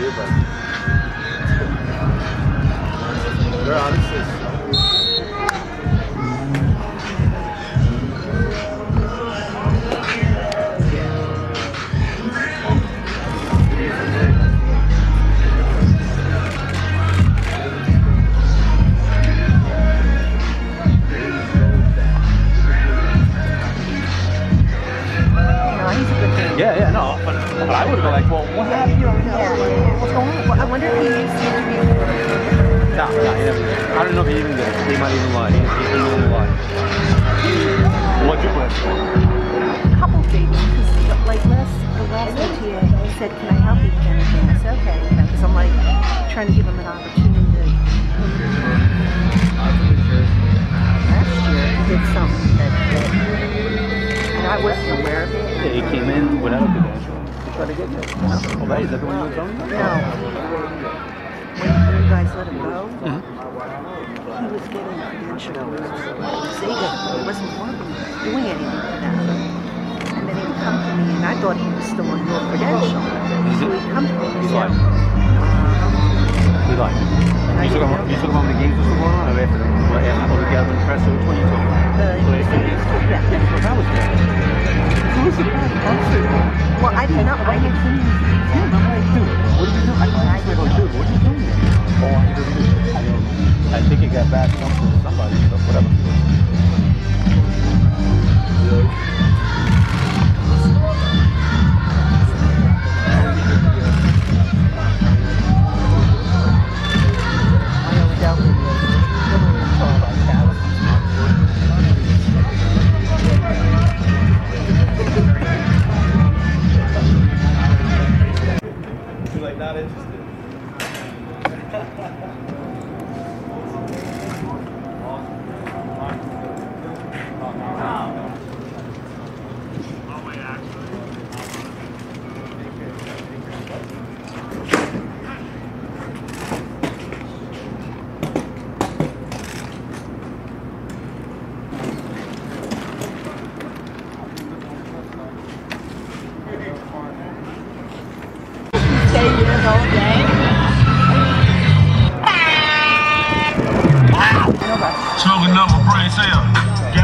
They're honestly. No, Yeah, yeah, no. But, but I would have been like, well, what happened? You know, Yeah. What's going on? Well, I wonder if he used to interview No, no, he never did. I don't know if he even did. He might even lie. He, he, he only lied. What'd you put? a couple things. Because like last, the last OTA, he said, "Can I help you with anything?" I said, "Okay," you know, because I'm like trying to give him an opportunity. to Last year, he did something that, that and I wasn't aware. Yeah, he came in without a credential. He tried to get you. Well, that is that the one you were telling me? No. When, you guys let him go, Mhm. he was getting credentials. Sega he wasn't working, doing anything for that. And then he would come to me, and I thought he was still on your credential. So he'd come to me and He's say, lying. He lied. You took him, you took him games was going on? Or after the, well, after the gathering press, so which one you took? the, So they yeah. well, that was bad. Who was the bad person? Well, I did not write it. Yeah, I'm like, dude, what did you do? I I was like, oh, dude, what did you do? Oh, I did this. I I think it got bad something to somebody, You're like, whole day. Smoking number, brain cell.